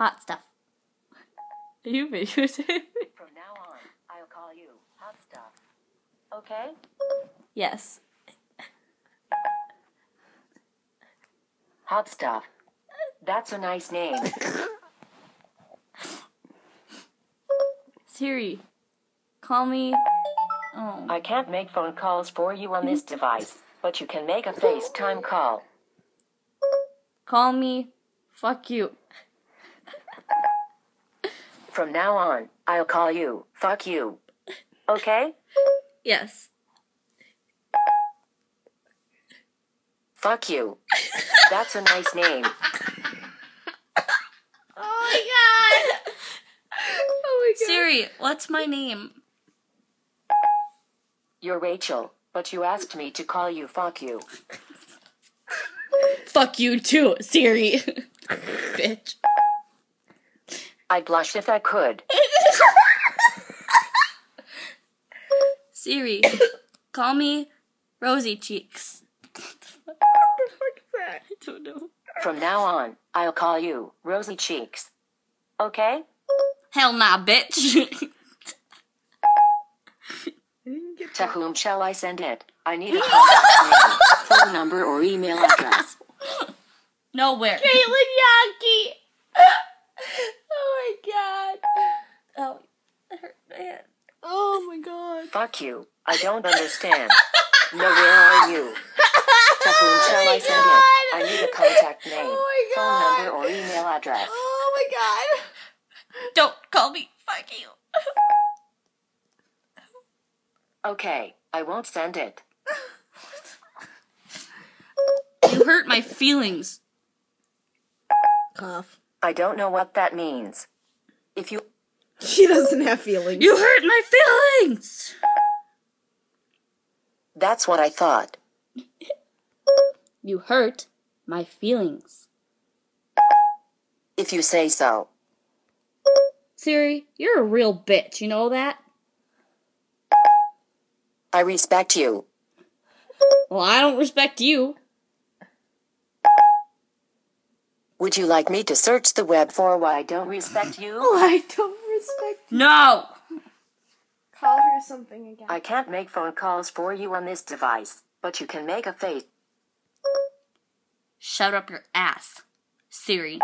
Hot stuff. Are you videotaping? From now on, I'll call you hot stuff. Okay? Yes. Hot stuff. That's a nice name. Siri, call me. Oh. I can't make phone calls for you on this device, but you can make a FaceTime call. Call me. Fuck you. From now on, I'll call you fuck you. Okay? Yes. Fuck you. That's a nice name. Oh my god. oh my god. Siri, what's my name? You're Rachel, but you asked me to call you fuck you. Fuck you too, Siri. Bitch. I'd blush if I could. Siri, call me Rosy Cheeks. what the fuck is that? I don't know. From now on, I'll call you Rosy Cheeks. Okay? Hell nah, bitch. To whom shall I send it? I need a contact name, phone number, or email address. Nowhere. Caitlin Yankee. Oh my god. Oh, it hurt my head. Oh my god. Fuck you. I don't understand. No, where are you? To whom shall I send it? I need a contact name, Oh my phone number, or email address. Oh my god. Don't call me. Fuck you. Okay, I won't send it. You hurt my feelings. Cough. I don't know what that means. If you She doesn't have feelings. You hurt my feelings. That's what I thought. You hurt my feelings. If you say so. Siri, you're a real bitch. You know that? I respect you. Well, I don't respect you. Would you like me to search the web for why I don't respect you? I don't respect No. Call her something again. I can't make phone calls for you on this device, but you can make a face. Shut up your ass, Siri.